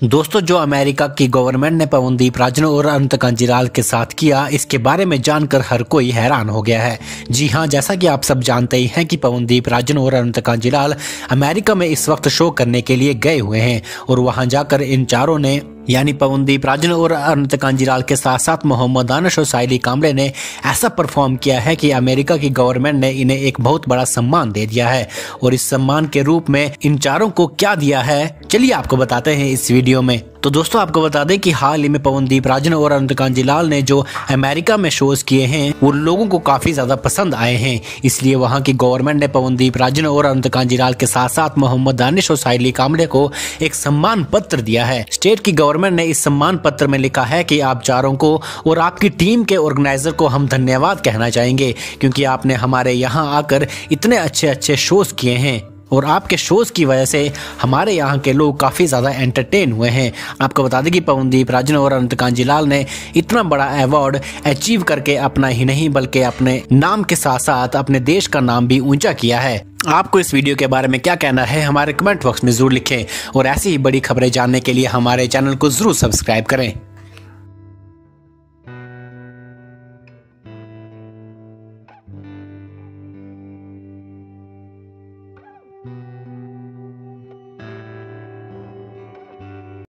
दोस्तों, जो अमेरिका की गवर्नमेंट ने पवनदीप राजन और अनंत कांजीलाल के साथ किया, इसके बारे में जानकर हर कोई हैरान हो गया है। जी हाँ जैसा कि आप सब जानते ही हैं कि पवनदीप राजन और अनंत कांजीलाल अमेरिका में इस वक्त शो करने के लिए गए हुए हैं, और वहाँ जाकर इन चारों ने यानी पवनदीप राजन और अनंत कांजीलाल के साथ साथ मोहम्मद दानश और साइली कामड़े ने ऐसा परफॉर्म किया है कि अमेरिका की गवर्नमेंट ने इन्हें एक बहुत बड़ा सम्मान दे दिया है। और इस सम्मान के रूप में इन चारों को क्या दिया है? चलिए आपको बताते हैं इस वीडियो में। तो दोस्तों, आपको बता दें कि हाल ही में पवनदीप राजन और अनंत कांजीलाल ने जो अमेरिका में शोज़ किए हैं, वो लोगों को काफ़ी ज़्यादा पसंद आए हैं। इसलिए वहाँ की गवर्नमेंट ने पवनदीप राजन और अनंत कांजीलाल के साथ साथ मोहम्मद दानिश और साइली कामड़े को एक सम्मान पत्र दिया है। स्टेट की गवर्नमेंट ने इस सम्मान पत्र में लिखा है कि आप चारों को और आपकी टीम के ऑर्गेनाइजर को हम धन्यवाद कहना चाहेंगे, क्योंकि आपने हमारे यहाँ आकर इतने अच्छे अच्छे शोज़ किए हैं। और आपके शोज़ की वजह से हमारे यहाँ के लोग काफ़ी ज़्यादा एंटरटेन हुए हैं। आपको बता दें कि पवनदीप राजन और अनंत कांजीलाल ने इतना बड़ा अवार्ड अचीव करके अपना ही नहीं, बल्कि अपने नाम के साथ साथ अपने देश का नाम भी ऊँचा किया है। आपको इस वीडियो के बारे में क्या कहना है, हमारे कमेंट बॉक्स में ज़रूर लिखें और ऐसी ही बड़ी खबरें जानने के लिए हमारे चैनल को ज़रूर सब्सक्राइब करें।